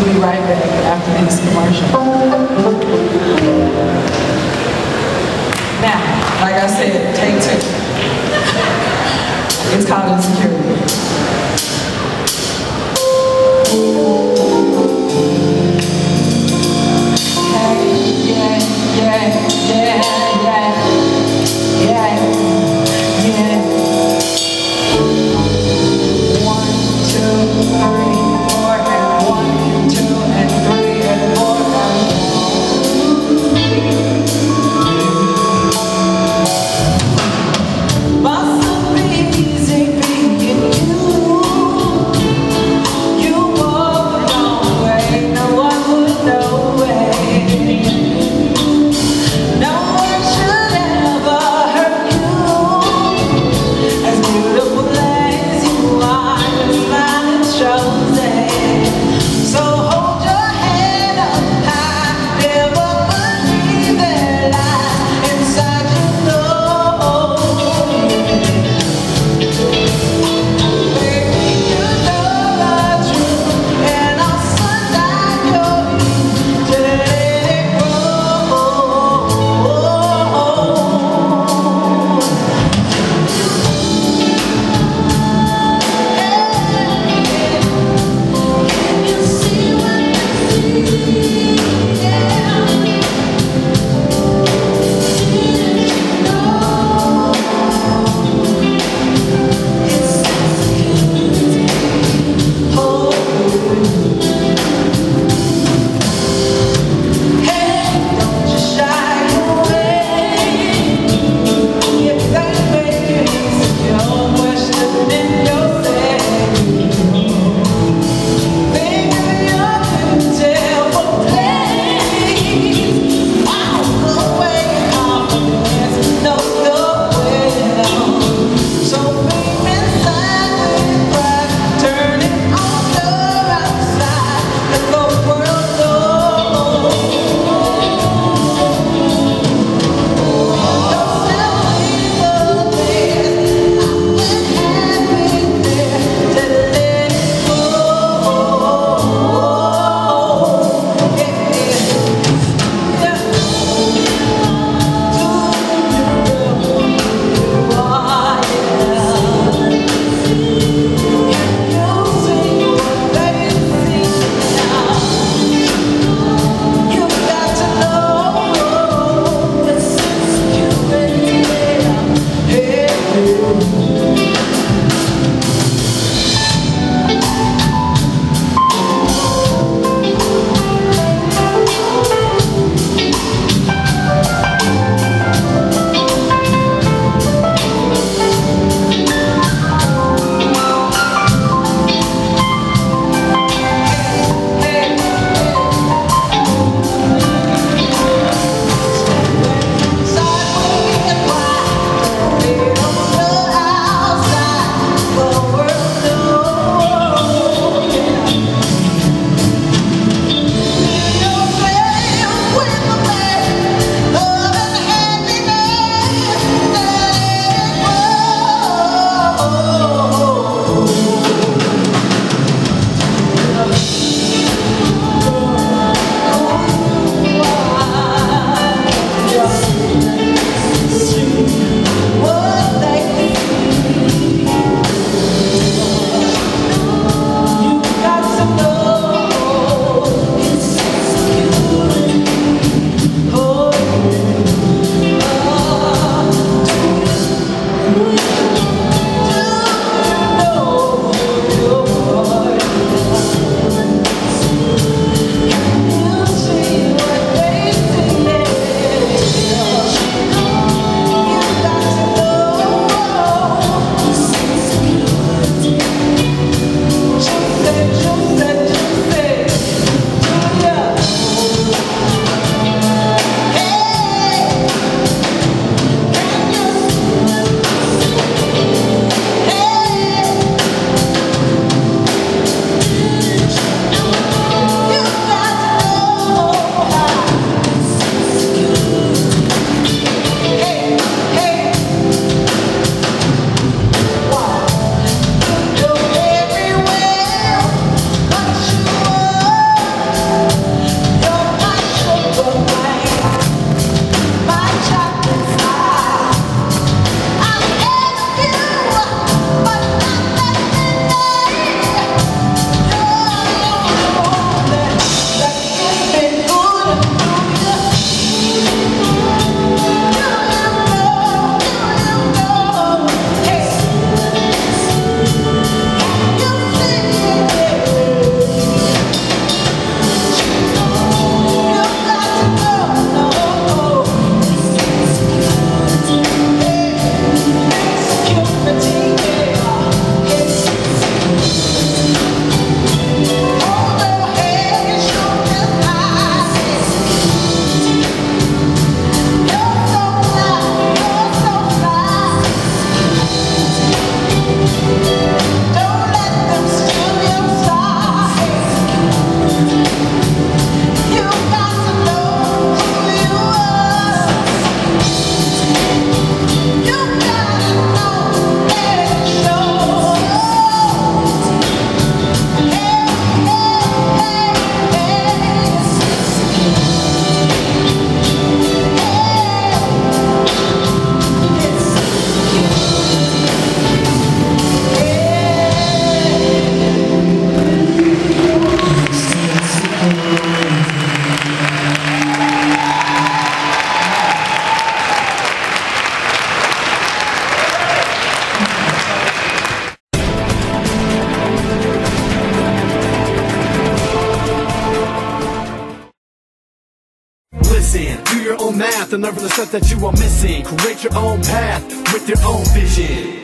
be right back after these commercials. Now, like I said, take two. It's called insecurity. Your own and the stuff that you are missing. Create your own path with your own vision.